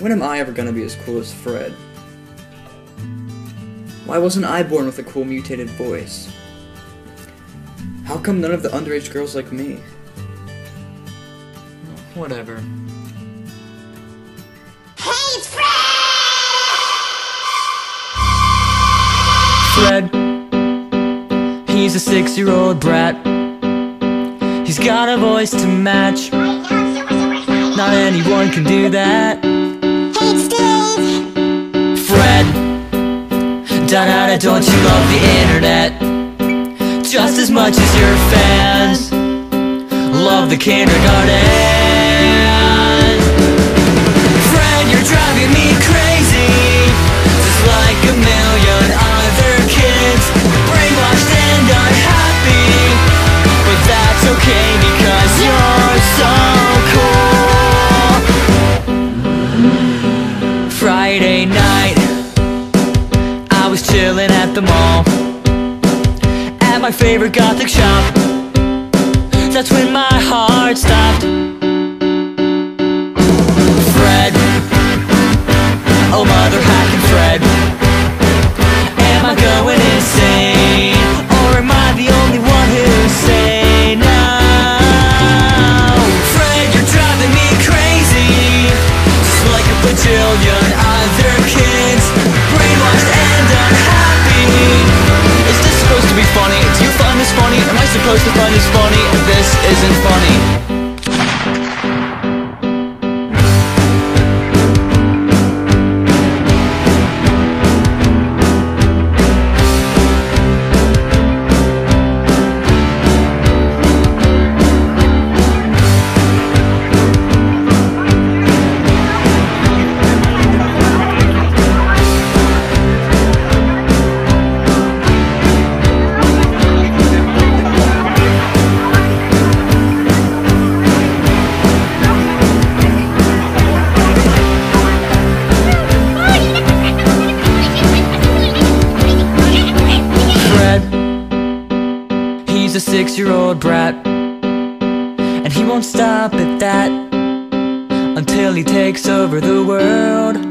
When am I ever gonna be as cool as Fred? Why wasn't I born with a cool mutated voice? How come none of the underage girls like me? Whatever. Hey, it's Fred. He's a six year old brat. He's got a voice to match. Not anyone can do that. Hey, Dave. Fred. Da-da-da, don't you love the internet? Just as much as your fans love the kindergarten. Chilling at the mall. At my favorite gothic shop. That's when my heart stopped supposed to find this funny? This isn't funny Six-year-old brat. And he won't stop at that Until he takes over the world.